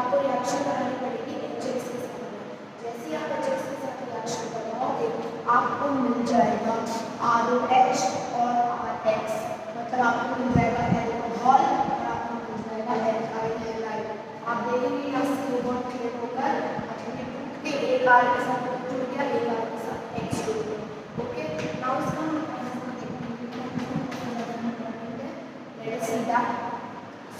आपको रिएक्शन करानी पड़ेगी एच के साथ जैसे ही आप एच के साथ रिएक्शन कराओगे आपको मिल जाएगा आर ओ एच और आर एक्स मतलब आपको मिल जाएगा एल्कोहल और आपको मिल जाएगा एल्काइल हैलाइड आप देखेंगे यहाँ से बोर्ड क्लियर होकर अपने के एक आर के साथ जुड़ गया, एक आर के साथ एक्स जुड़ गया। ओके नाउ इसका let's see that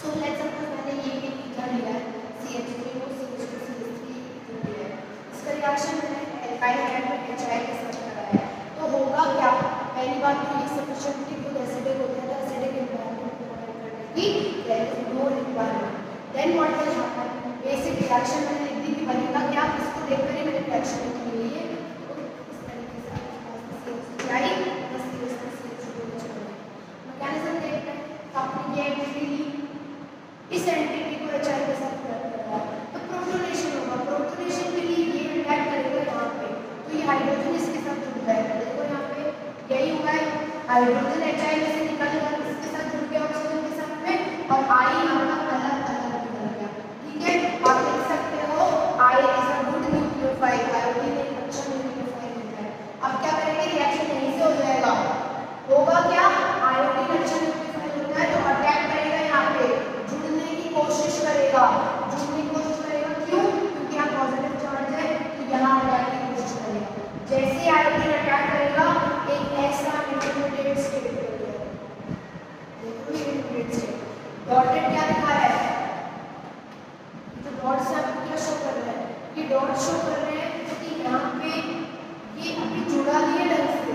so let's suppose मैंने ये भी इधर लिया है CH3 को CH2 CH3 इधर लिया है इसका रिएक्शन मैंने एल्काइल हाइड्राइड में HI के साथ कराया है तो होगा क्या पहली बात तो ये सफिशिएंटली खुद एसिडिक होता है तो एसिडिक एनवायरनमेंट प्रोवाइड करने की there is no requirement then what will happen basic reaction मैंने लिख दी कि बनेगा क्या? इसको देखकर ही मैंने रिएक्शन लिखी हुई है तो इस तरीके से आपके पास CH3 plus CH2 CH2 mechanism देखते हैं। तो आपने ये एंटिटी ली। इस एंटिटी को आई के साथ प्लग करना तो प्रोटोनेशन होगा। प्रोटोनेशन के लिए ये अटैक करेगा यहाँ पे। तो ये हाइड्रोजन इसके साथ जुड़ जाएगा। देखो यहाँ पे यही हुआ है हाइड्रोजन I हैं आपको क्या शो कर रहे हैं? ये डॉट शो कर रहे हैं कि यहाँ पे ये अभी जुड़ा नहीं ढंग से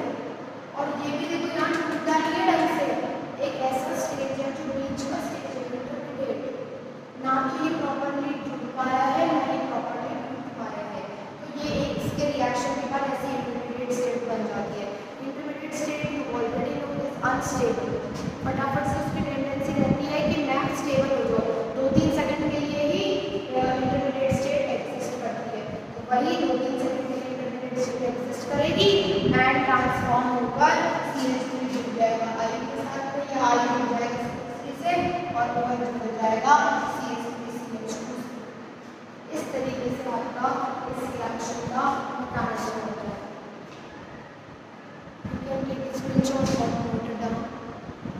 और ये भी देखो, यहाँ टूटा नहीं ढंग से एक ऐसा स्टेज है जो बीच का स्टेज है ना तो ये प्रॉपरली टूट पाया है, ना ही प्रॉपरली टूट पाया है। तो ये एक इसके रिएक्शन के बाद ऐसी इंटरमीडिएट स्टेट बन जाती है। Intermediate state you already know is unstable फटाफट से उसकी टेंडेंसी रहती है कि मैं स्टेबल हो जाऊँ दो तीन सेकंड के लिए ही इंटरमीडिएट स्टेट एग्जिस्ट करती है तो वही दो तीन सेकंड के लिए इंटरमीडिएट स्टेट एग्जिस्ट करेगी एंड ट्रांसफॉर्म होकर CH3 जुड़ जाएगा आई के साथ में ये आई जुड़ जाएगा CH3 से और OH जुड़ जाएगा CH3 CH2 इस तरीके से आपका इस रिएक्शन का मैकेनिज्म होता है.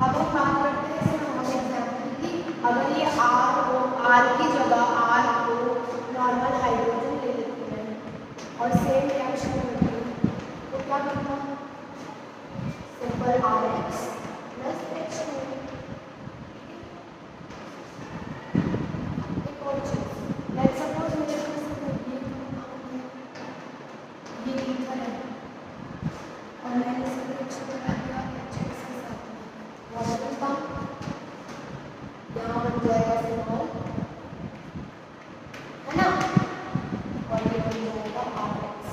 अब हम बात करते हैं इसमें एग्ज़ाम्पल की। अगर ये R को R की जगह R को नॉर्मल हाइड्रोजन ले लेते हैं, और सेम रिएक्शन करते हैं तो क्या करना simple R X plus H two एक और चीज़ लेट्स सपोज़ मुझे ये ये ईथर है और मैंने इसको रिएक्शन करा दिया एच एक्स के साथ वाटर का यहाँ बन जाएगा फिनॉल है ना और ये बन जाएगा आर एक्स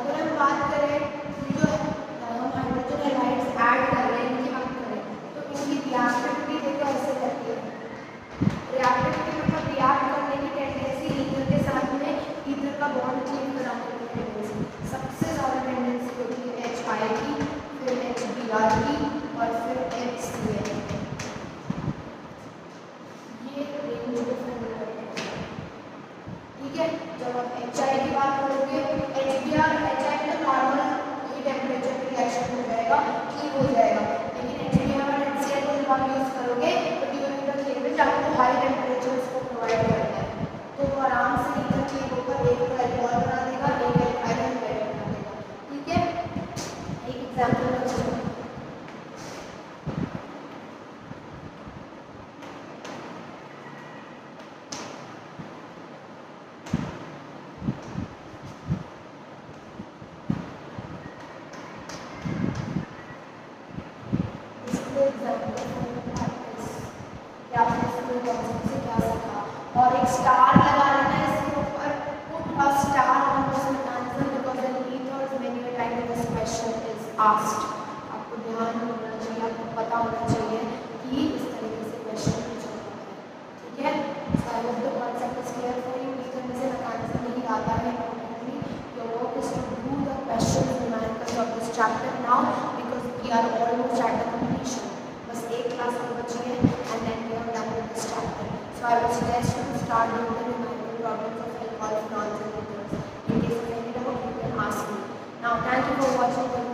अगर हम बात करें कि जो हम हाइड्रोजन हैलाइड्स ऐड कर रहे हैं इनकी बात करें तो इनकी रिएक्टिविटी देखो ऐसे करती है रिएक्टिविटी मतलब रिएक्ट करने की टेंडेंसी ईथर के साथ में ईथर का बॉन्ड चेंज कराने की टेंडेंसी सबसे ज़्यादा टेंडेंसी होती है एच आई की फिर बी और फिर एच सी एल ये रेंज ठीक है? जब आप एच आई की बात करोगे H B R H I में नॉर्मल ये टेम्परेचर पे रिएक्शन हो जाएगा ठीक हो जाएगा। लेकिन एच बी आर और एच सी एल को जब आप यूज़ करोगे तो ड्यूरिंग द क्लीवेज आपको हाई टेम्परेचर को प्रोवाइड करना है। तो आराम से ईथर ठीक होकर एक को एल्कोहल बना देगा, एक एल्काइल बना देगा। ठीक है? एक एग्जांपल कॉन्सेप्ट से क्या सीखा और एक स्टार लगा लेना है इसके ऊपर a star on this mechanism because in ethers many a time this question is asked आपको ध्यान होना चाहिए आपको पता होना चाहिए कि इस तरीके से क्वेश्चन पूछा है ठीक है so I hope the concept is clear for you ether में से mechanism नहीं आता है importantly your work is to do the questions numericals of this chapter now because we are almost at the completion. Start with the numerical problems of alcohol, and ethers. In case of any doubt, you can ask me. Now, thank you for watching.